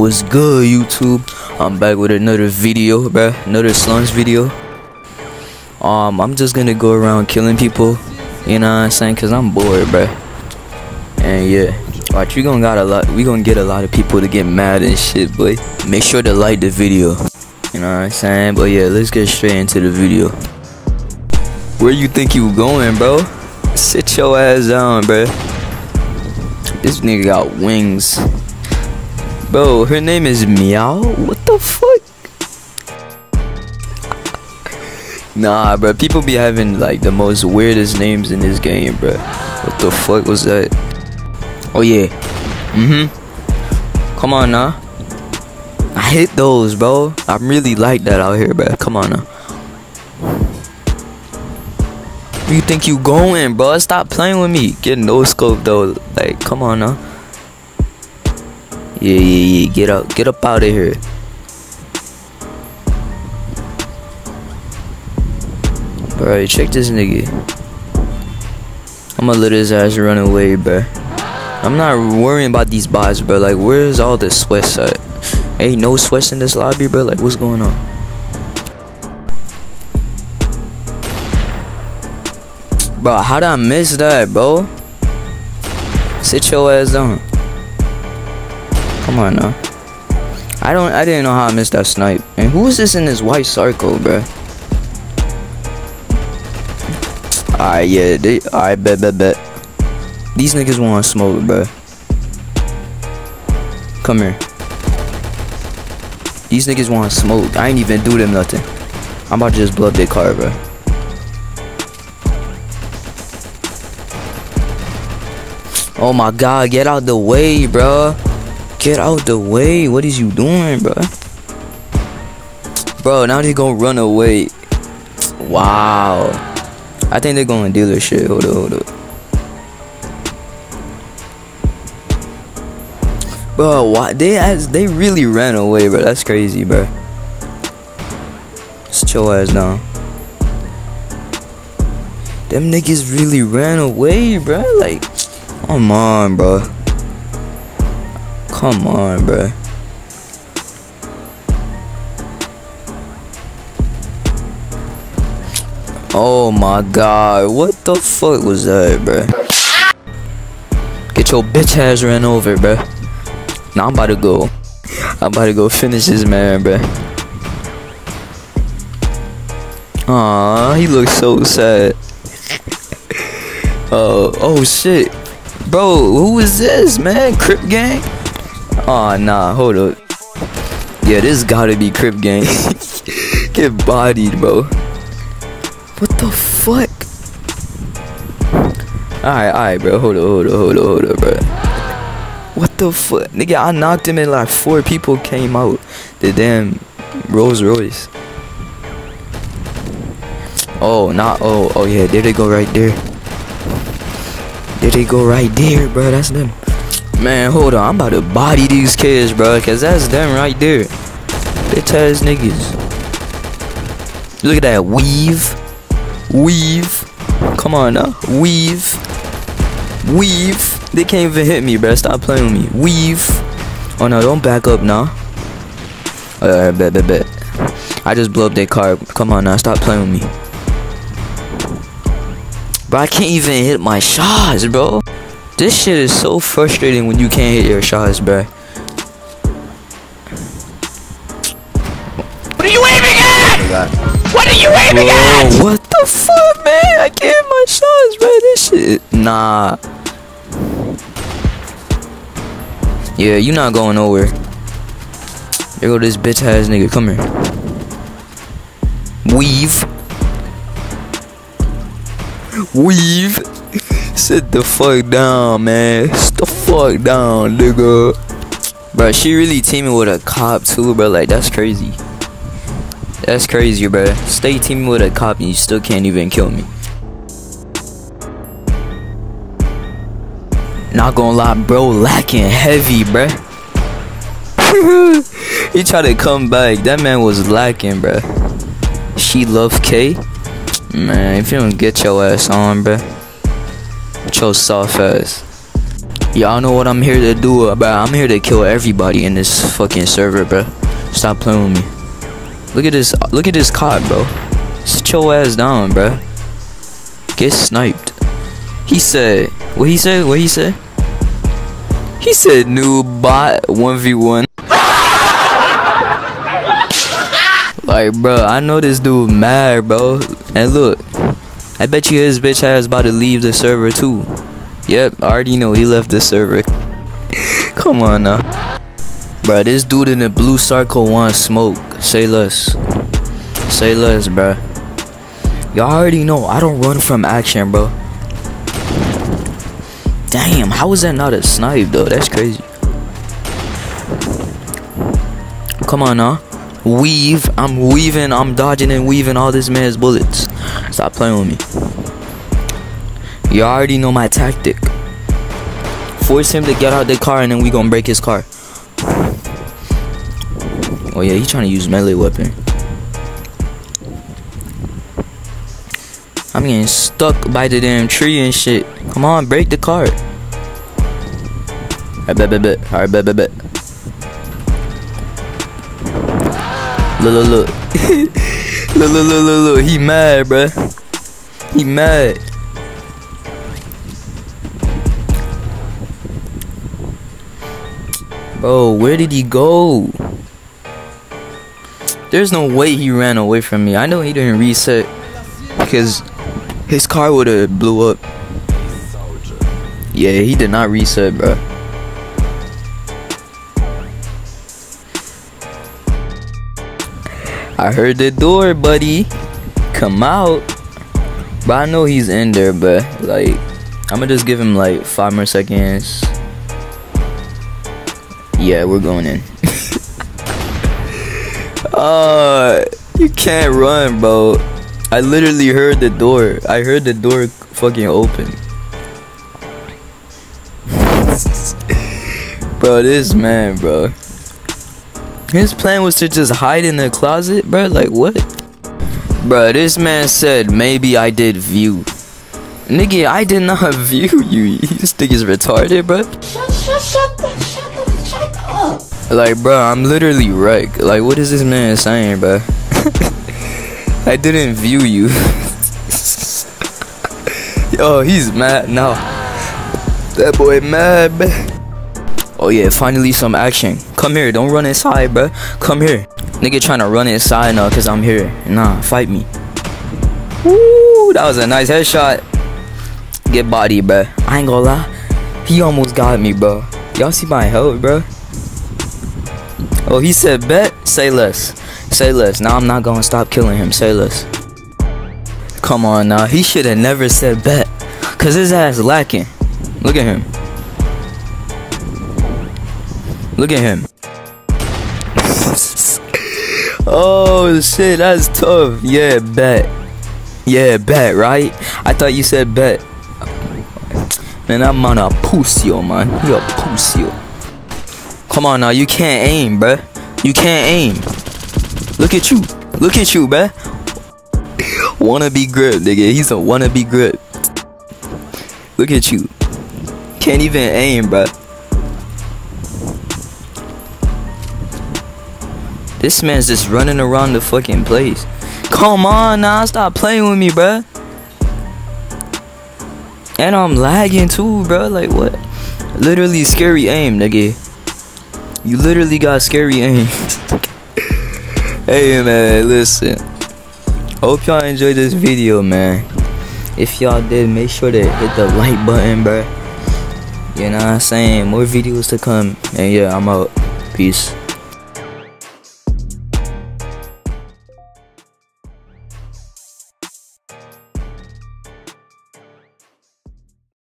What's good, YouTube? I'm back with another video, bruh. Another Slums video. Um, I'm just gonna go around killing people. You know what I'm saying? Cause I'm bored, bruh. And yeah, watch, we gonna got a lot. We gonna get a lot of people to get mad and shit, boy. Make sure to like the video. You know what I'm saying? But yeah, let's get straight into the video. Where you think you going, bro? Sit your ass down, bruh. This nigga got wings. Bro, her name is Meow? What the fuck? Nah, bro. People be having like the most weirdest names in this game, bro. What the fuck was that? Oh yeah. Mm-hmm. Come on now. I hit those, bro. I really like that out here, bro. Come on now. Where you think you going, bro? Stop playing with me. Get no scope though. Like, come on now. Yeah, yeah, yeah. Get up. Get up out of here. Bro, check this nigga. I'ma let his ass run away, bro. I'm not worrying about these bots, bro. Like, where's all the sweats at? Ain't no sweats in this lobby, bro. Like, what's going on? Bro, how did I miss that, bro? Sit your ass down. Come on now. I don't. I didn't know how I missed that snipe. And who is this in this white circle, bro? Alright, yeah. They. Alright, bet, bet, bet. These niggas want to smoke, bro. Come here. These niggas want to smoke. I ain't even do them nothing. I'm about to just blow up their car, bro. Oh my god, get out the way, bro. Get out the way. What is you doing, bro? Bro, now they gonna run away. Wow. I think they're this shit. Hold up, hold up. Bro, why they as they really ran away, bro. That's crazy, bro. Sit your ass down. Them niggas really ran away, bro. Like, come on, bro. Come on, bro. Oh my god, what the fuck was that, bro? Get your bitch ass ran over, bro. Now I'm about to go. I'm about to go finish this man, bro. Aw, he looks so sad. Oh, oh shit. Bro, who is this, man? Crip gang? Aw, nah, hold up. Yeah, this gotta be Crip gang. Get bodied, bro. What the fuck? Alright, alright, bro. Hold up, hold up, hold up, hold up, bro. What the fuck? Nigga, I knocked him and like four people came out. The damn Rolls Royce. Oh, not oh, oh yeah, there they go right there. There they go right there, bro. That's them. Man, hold on. I'm about to body these kids, bro. Cause that's them right there. Bitch ass niggas. Look at that weave. Weave. Come on now. Weave. Weave. They can't even hit me, bro. Stop playing with me. Weave. Oh no, don't back up now. Alright, bet, bet, bet. I just blew up their car. Come on now, stop playing with me. Bro, I can't even hit my shots, bro. This shit is so frustrating when you can't hit your shots, bro. What are you aiming at? What are you aiming Bro, at? what the fuck, man? I can't hit my shots, bro. This shit. Nah. Yeah, you're not going nowhere. There go this bitch ass nigga. Come here. Weave. Weave. Sit the fuck down, man. Sit the fuck down, nigga. Bro, she really teaming with a cop too, bro. Like, that's crazy. That's crazy, bro. Stay teaming with a cop and you still can't even kill me. Not gonna lie, bro, lacking heavy, bro. he tried to come back. That man was lacking, bro. She love K. Man, if you don't get your ass on, bro. Soft ass. Y'all know what I'm here to do, bro. I'm here to kill everybody in this fucking server, bro. Stop playing with me. Look at this. Look at this cop, bro. Sit your ass down, bro. Get sniped. He said. What he said? What he said? He said new bot 1v1. like, bro, I know this dude mad, bro. And look, I bet you his bitch ass about to leave the server too. Yep, I already know he left the server. Come on now. Bro, this dude in the blue circle wants smoke. Say less. Say less, bro. Y'all already know I don't run from action, bro. Damn, how is that not a snipe though? That's crazy. Come on now. Weave. I'm weaving. I'm dodging and weaving all this man's bullets. Stop playing with me. You already know my tactic. Force him to get out the car and then we gonna break his car. Oh yeah, he trying to use melee weapon. I'm getting stuck by the damn tree and shit. Come on, break the car. Alright, bet, bet, bet. Alright, bet, bet, bet. Look, look, look. look, look, look, look, look. He mad, bruh. He mad. Bro, where did he go? There's no way he ran away from me. I know he didn't reset because his car would have blew up. Yeah, he did not reset, bro. I heard the door, buddy. Come out. But I know he's in there, but like, I'm gonna just give him like five more seconds. Yeah, we're going in. uh, you can't run, bro. I literally heard the door. I heard the door fucking open. bro, this man, bro. His plan was to just hide in the closet, bro. Like, what? Bro, this man said maybe I did view. Nigga, I did not view you. This thing is retarded, bro. Shut, shut, shut, shut, shut up. Like, bro, I'm literally wrecked. Like, what is this man saying, bro? I didn't view you. Yo, he's mad now. That boy mad, man. Oh yeah, finally some action. Come here, don't run inside, bro. Come here. Nigga trying to run inside now because I'm here. Nah, fight me. Woo, that was a nice headshot. Get body, bro. I ain't gonna lie. He almost got me, bro. Y'all see my health, bro? Oh, he said bet. Say less. Say less. Now I'm not gonna stop killing him. Say less. Come on now. He should have never said bet. Cause his ass lacking. Look at him. Look at him. oh shit, that's tough. Yeah, bet. Yeah, bet, right? I thought you said bet. Man, I'm on a pussy, man. You a pussy. Come on now, you can't aim, bruh. You can't aim. Look at you. Look at you, bruh. wannabe Crip, nigga. He's a wannabe Crip. Look at you. Can't even aim, bruh. This man's just running around the fucking place. Come on now, stop playing with me, bruh. And I'm lagging too, bro. Like what? Literally scary aim, nigga. You literally got scary aim. hey man, listen. Hope y'all enjoyed this video, man. If y'all did, make sure to hit the like button, bro. You know what I'm saying? More videos to come. And yeah, I'm out. Peace.